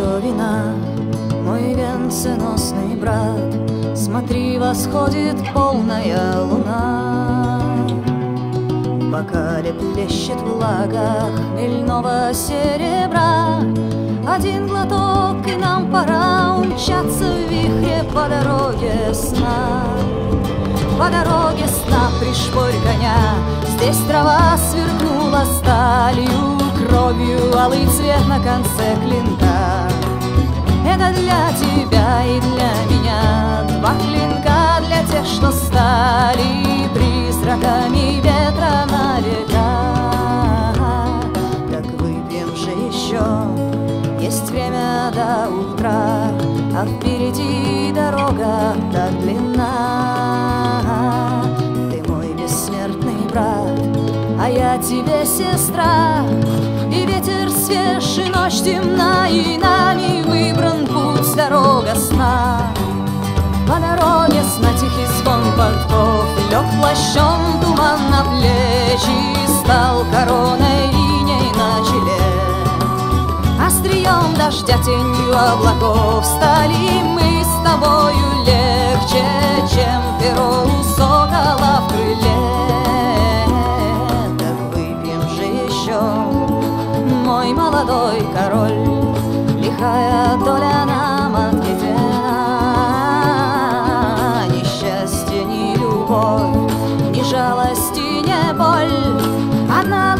еще вина. Мой венценосный брат Смотри, восходит полная луна. В бокале плещет влага хмельного серебра. Один глоток, и нам пора умчаться в вихре по дороге сна. По дороге сна пришпорь коня Здесь трава сверкнула сталью Кровью алый цвет на конце клинка для тебя и для меня. Два клинка для тех, что стали Призраками ветра на века Так выпьем же еще? Есть время до утра А впереди дорога так длинна а я тебе сестра И ветер свеж, и ночь темна И нами выбран путь, дорога сна. По дороге сна тихий звон подков Лег плащом туман на плечи Стал короной иней на челе. Острием дождя тенью облаков Стали мы с тобою легче, чем перо молодой король, Лихая доля нам отведена. Ни счастье, ни любовь, ни жалость и не боль. Одна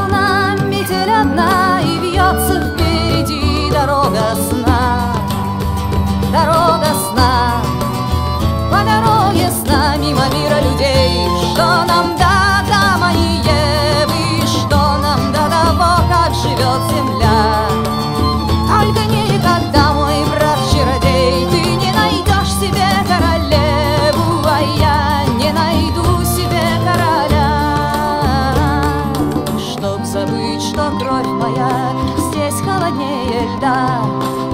значит, что кровь моя здесь холоднее льда.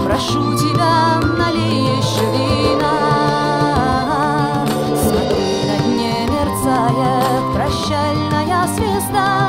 Прошу тебя, налей еще вина. Смотри, на дне мерцает прощальная звезда.